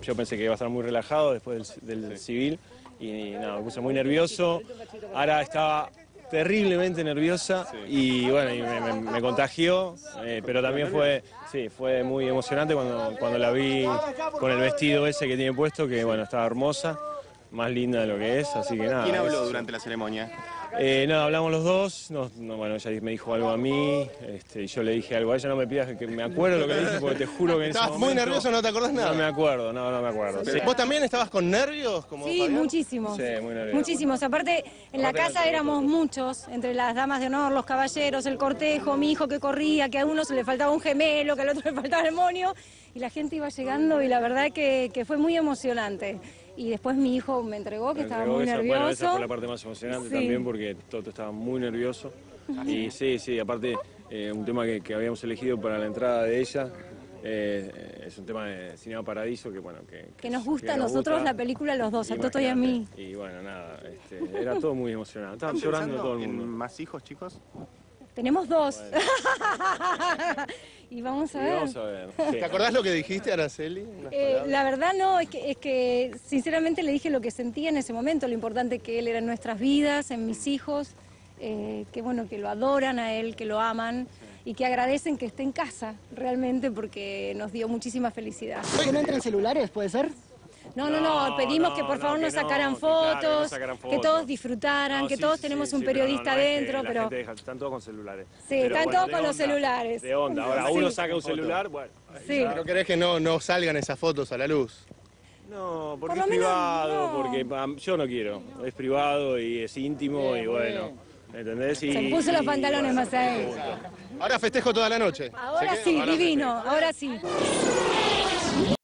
yo pensé que iba a estar muy relajado después del, del civil y nada, me puse muy nervioso. Ahora estaba terriblemente nerviosa y bueno, y me, me- me contagió, eh, pero también fue, sí, fue muy emocionante cuando, cuando la vi con el vestido ese que tiene puesto, que bueno, estaba hermosa, más linda de lo que es, así que nada. ¿Quién habló es- durante la ceremonia? eh, nada, hablamos los dos, no, no, bueno, ella me dijo algo a mí, este, y yo le dije algo a ella, no me pidas que me acuerdo lo que le dije, porque te juro que en ese Estabas muy momento- nervioso, no te acordás nada. No me acuerdo, no, no me acuerdo. sí. ¿Vos también estabas con nervios? Como Sí, Fabián? muchísimos. Sí, muy nervioso. Muchísimos. Aparte, en la casa éramos muchos, entre las damas de honor, los caballeros, el cortejo, mi hijo que corría, que a uno se le faltaba un gemelo, que al otro le faltaba el demonio, y la gente iba llegando y la verdad que, que fue muy emocionante. Y después mi hijo me entregó, que Me estaba entregó muy esa- nervioso. Bueno, esa fue la parte más emocionante Sí. también porque Toto estaba muy nervioso. Y sí, sí, aparte eh, un tema que, que habíamos elegido para la entrada de ella eh, es un tema de Cinema Paradiso que bueno que, Que nos gusta a nos nosotros gusta. la película los dos, a Toto y a mí. Y bueno, nada, este, era todo muy emocionante. Estaba ¿Están llorando todo el en mundo. más hijos, chicos? Tenemos dos. y vamos a Y ver. vamos a ver. ¿Te acordás lo que dijiste, Araceli? Eh, la verdad no, es que, es que sinceramente le dije lo que sentía en ese momento, lo importante que él era en nuestras vidas, en mis hijos, eh, que bueno, que lo adoran a él, que lo aman y que agradecen que esté en casa realmente porque nos dio muchísima felicidad. ¿Que no entren celulares, puede ser? No, no, no, No, pedimos no, que por no, favor que no, sacaran que claro, fotos, que todos disfrutaran, No, que sí, todos sí, tenemos sí, un sí, pero no, periodista no es que adentro, pero... deja- están todos con celulares. Sí, Pero están bueno, todos con los celulares. De onda. Ahora Sí. uno saca un celular, bueno. Sí. ¿No querés que no, no salgan esas fotos a la luz? No, porque Por es menos, privado, no. porque yo no quiero. Es privado y es íntimo y bueno, ¿entendés? Y, Se puso los pantalones más a él. Ahora festejo toda la noche. Ahora ¿Se sí, divino, ahora sí.